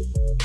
Música